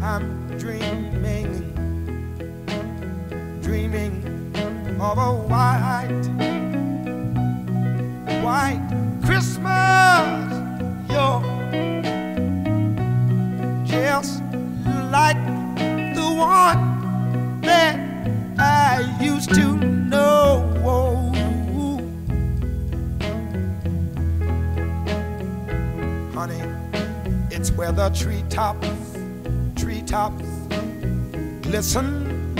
I'm dreaming, dreaming of a white, white Christmas. You're just like the one that I used to know. Honey it's where the treetops, treetops glisten.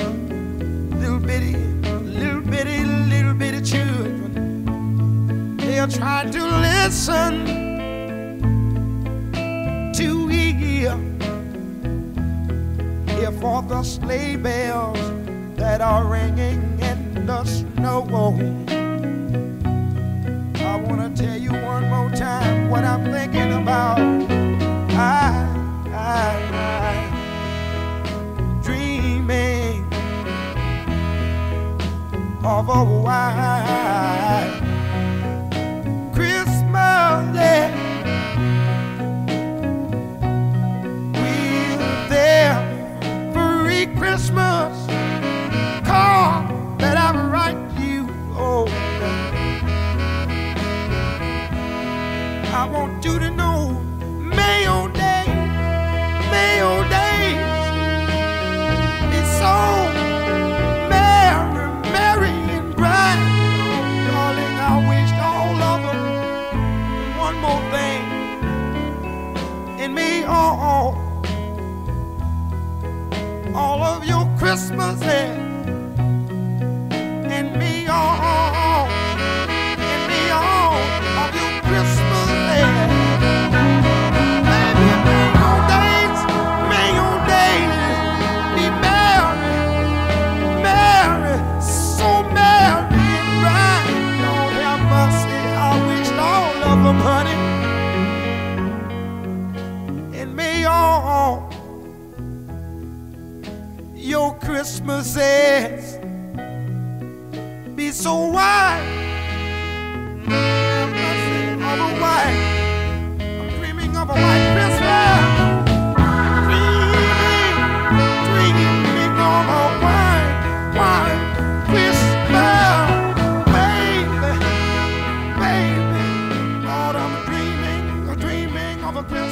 Little bitty, little bitty, little bitty children. they'll try to listen to hear, hear for the sleigh bells that are ringing in the snow. Of a white Christmas. Yeah. With their free Christmas one more thing in me, Oh, oh. all of your Christmases in me all, them, honey, and may all your Christmases be so white. broke down